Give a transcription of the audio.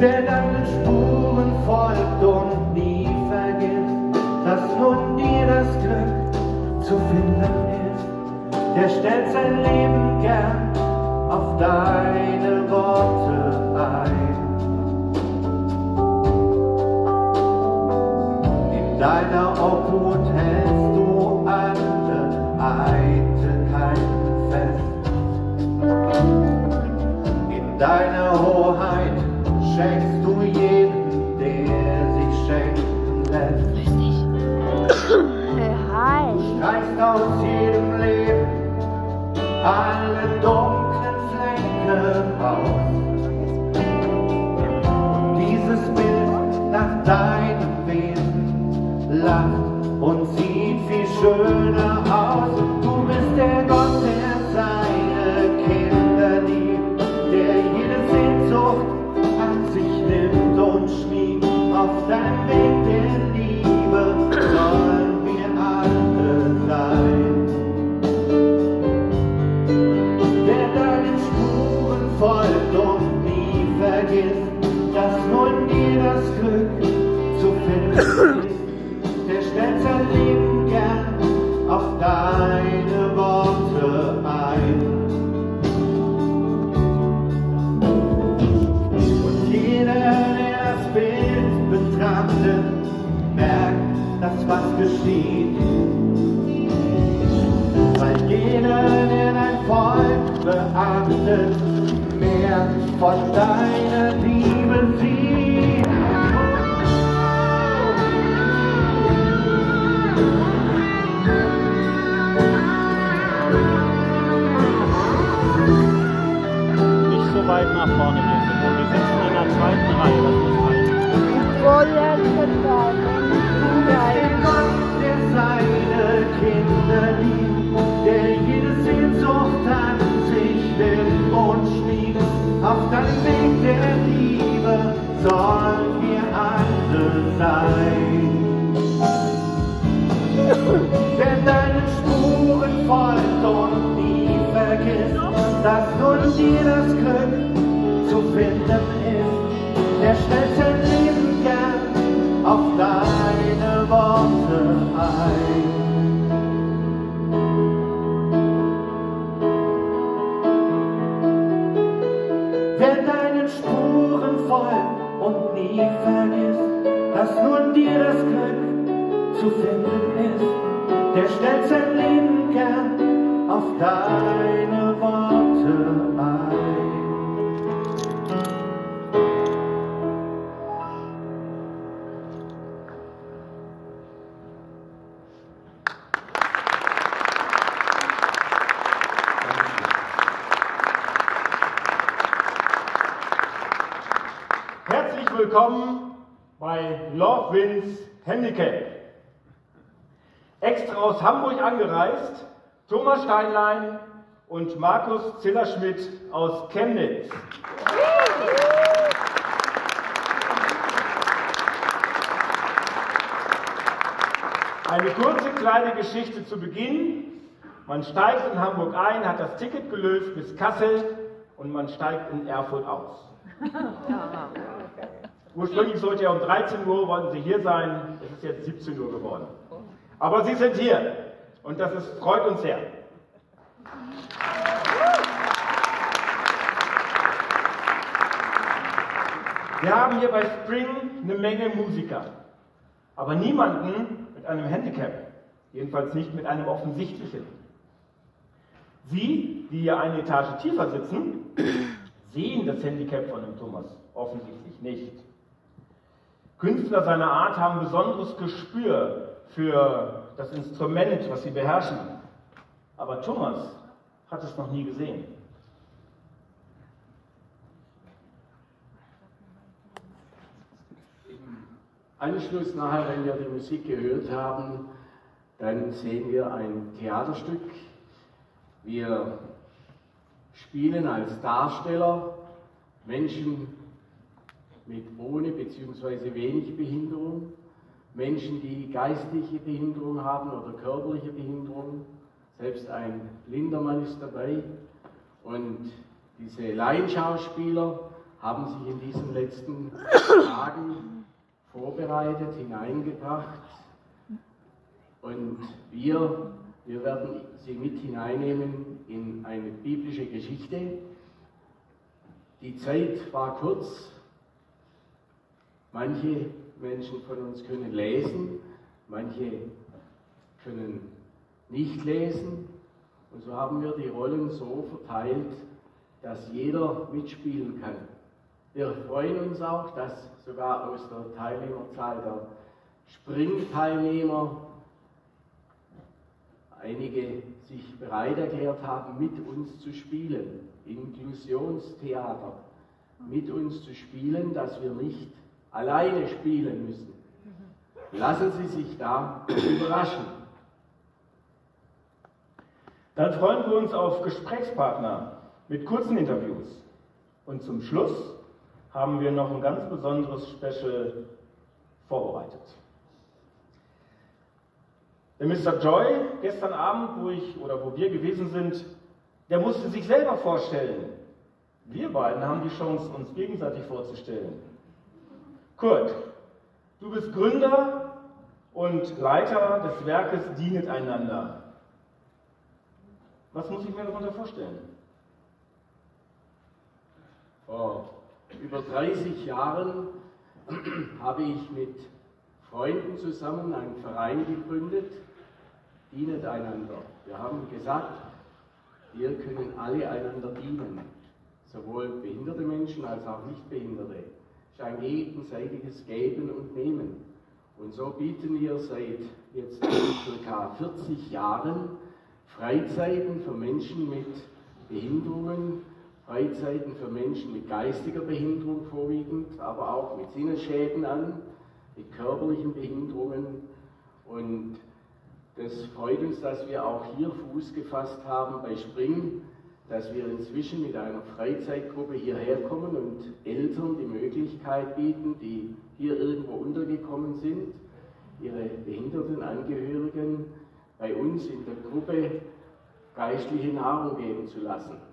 der deinen Spuren folgt und nie vergisst, dass nun dir das Glück zu finden ist. Der stellt sein Leben gern auf deine Worte ein. In deiner Obhut hältst du alle Eitelkeiten fest. In deiner Hoheit schenkst du jeden, der sich schenken lässt. Hey, hi. Streichst aus jedem Leben alle vergisst, dass nun dir das Glück zu finden ist, der stellt sein Leben gern auf deine Worte ein. Und jeder, der das Bild betrachtet, merkt, dass was geschieht. Weil jeder, der dein Volk beachtet, von deiner Liebe sieht. Nicht so weit nach vorne dass nun dir das Glück zu finden ist. Der stellt sein Leben gern auf deine Worte ein. Wer deinen Spuren folgt und nie vergisst, dass nun dir das Glück zu finden ist, der stellt sein Leben gern auf deine willkommen bei Love Wins Handicap. Extra aus Hamburg angereist, Thomas Steinlein und Markus Zillerschmidt aus Chemnitz. Eine kurze kleine Geschichte zu Beginn. Man steigt in Hamburg ein, hat das Ticket gelöst bis Kassel und man steigt in Erfurt aus. Ursprünglich sollte ja um 13 Uhr, wollten Sie hier sein, es ist jetzt 17 Uhr geworden. Aber Sie sind hier und das ist, freut uns sehr. Wir haben hier bei Spring eine Menge Musiker, aber niemanden mit einem Handicap, jedenfalls nicht mit einem offensichtlichen. Sie, die hier eine Etage tiefer sitzen, sehen das Handicap von dem Thomas offensichtlich nicht. Künstler seiner Art haben besonderes Gespür für das Instrument, was sie beherrschen. Aber Thomas hat es noch nie gesehen. Anschluss nachher, wenn wir die Musik gehört haben, dann sehen wir ein Theaterstück. Wir spielen als Darsteller Menschen mit ohne bzw. wenig Behinderung, Menschen, die geistliche Behinderung haben oder körperliche Behinderung. Selbst ein blinder Mann ist dabei. Und diese Laienschauspieler haben sich in diesen letzten Tagen vorbereitet, hineingebracht. Und wir, wir werden Sie mit hineinnehmen in eine biblische Geschichte. Die Zeit war kurz. Manche Menschen von uns können lesen, manche können nicht lesen. Und so haben wir die Rollen so verteilt, dass jeder mitspielen kann. Wir freuen uns auch, dass sogar aus der Teilnehmerzahl der Springteilnehmer einige sich bereit erklärt haben, mit uns zu spielen. Inklusionstheater. Mit uns zu spielen, dass wir nicht alleine spielen müssen. Lassen Sie sich da überraschen. Dann freuen wir uns auf Gesprächspartner mit kurzen Interviews. Und zum Schluss haben wir noch ein ganz besonderes Special vorbereitet. Der Mr. Joy gestern Abend, wo ich oder wo wir gewesen sind, der musste sich selber vorstellen. Wir beiden haben die Chance, uns gegenseitig vorzustellen. Kurt, du bist Gründer und Leiter des Werkes Dienet einander. Was muss ich mir darunter vorstellen? Vor über 30 Jahren habe ich mit Freunden zusammen einen Verein gegründet, Dienet einander. Wir haben gesagt, wir können alle einander dienen, sowohl behinderte Menschen als auch Nichtbehinderte. Es ist ein gegenseitiges Geben und Nehmen. Und so bieten wir seit jetzt ca. 40 Jahren Freizeiten für Menschen mit Behinderungen, Freizeiten für Menschen mit geistiger Behinderung vorwiegend, aber auch mit Sinnesschäden an, mit körperlichen Behinderungen. Und das freut uns, dass wir auch hier Fuß gefasst haben bei Spring, dass wir inzwischen mit einer Freizeitgruppe hierher kommen und Eltern die Möglichkeit bieten, die hier irgendwo untergekommen sind, ihre behinderten Angehörigen bei uns in der Gruppe geistliche Nahrung geben zu lassen.